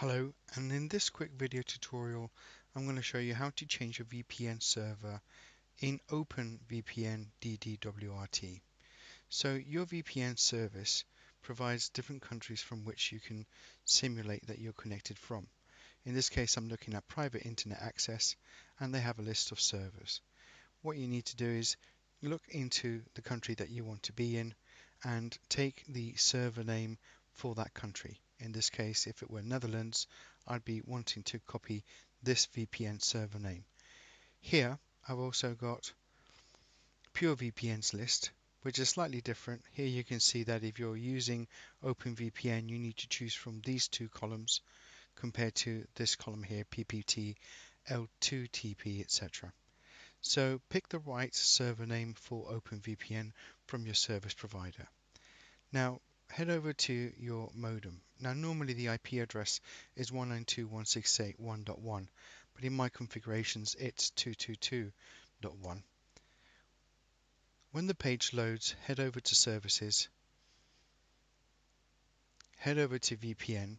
Hello and in this quick video tutorial I'm going to show you how to change your VPN server in OpenVPN DDWRT. So your VPN service provides different countries from which you can simulate that you're connected from. In this case I'm looking at private internet access and they have a list of servers. What you need to do is look into the country that you want to be in and take the server name for that country. In this case, if it were Netherlands, I'd be wanting to copy this VPN server name. Here, I've also got Pure VPN's list, which is slightly different. Here you can see that if you're using OpenVPN, you need to choose from these two columns compared to this column here, PPT, L2TP, etc. So pick the right server name for OpenVPN from your service provider. Now head over to your modem. Now normally the IP address is 192.168.1.1 but in my configurations it's 222.1. When the page loads head over to services, head over to VPN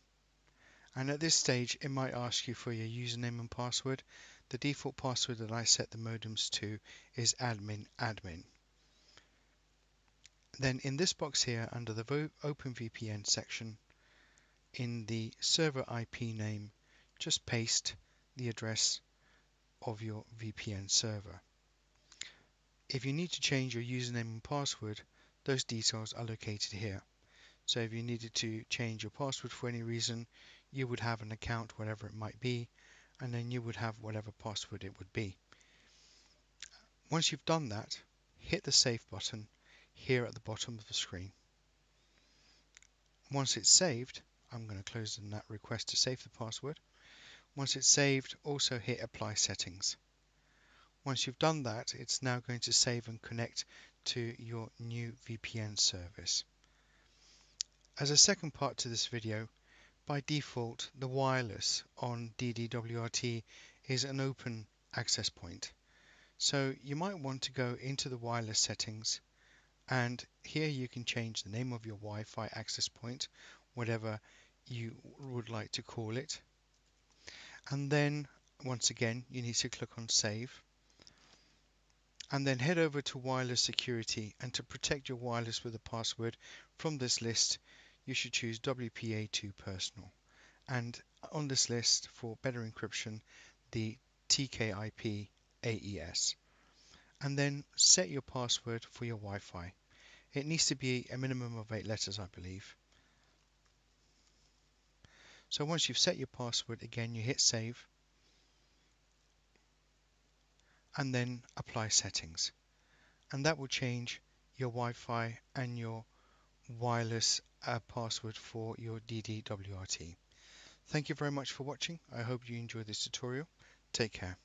and at this stage it might ask you for your username and password. The default password that I set the modems to is admin admin. Then in this box here under the OpenVPN section in the server IP name just paste the address of your VPN server. If you need to change your username and password those details are located here. So if you needed to change your password for any reason you would have an account whatever it might be and then you would have whatever password it would be. Once you've done that hit the save button here at the bottom of the screen. Once it's saved, I'm going to close in that request to save the password. Once it's saved, also hit apply settings. Once you've done that, it's now going to save and connect to your new VPN service. As a second part to this video, by default, the wireless on DDWRT is an open access point. So you might want to go into the wireless settings and here you can change the name of your Wi-Fi access point whatever you would like to call it. And then once again you need to click on save. And then head over to wireless security. And to protect your wireless with a password from this list you should choose WPA2 personal. And on this list for better encryption the TKIP AES and then set your password for your Wi-Fi. It needs to be a minimum of 8 letters I believe. So once you've set your password again you hit save and then apply settings and that will change your Wi-Fi and your wireless uh, password for your DDWRT. Thank you very much for watching. I hope you enjoyed this tutorial. Take care.